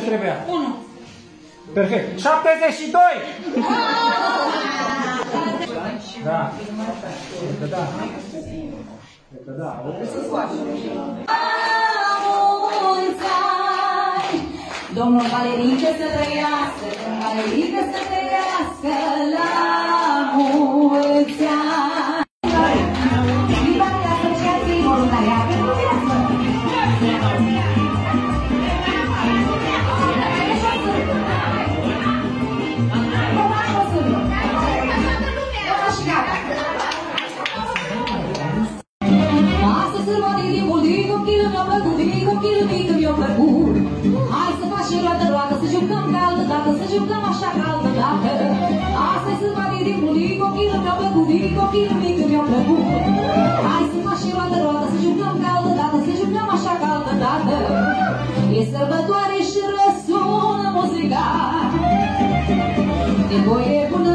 Trebuia. 1. Perfect. 72! Da. Cred că da. Cred că da. mulți ani! Domnul Valerice să trăiască, domnul Valerice să trăiască la din copilul mică mi-a plăcut. Hai să facem roată, roată, să jucăm ca altă dată, să jucăm așa ca altă dată. Astăzi îl mă din din copilul mi-a plăcut, din copilul mică mi-a plăcut. Hai să facem roată, roată, să jucăm ca altă dată, să jucăm așa ca altă dată. E sărbătoare și răsună muzica. E voie bună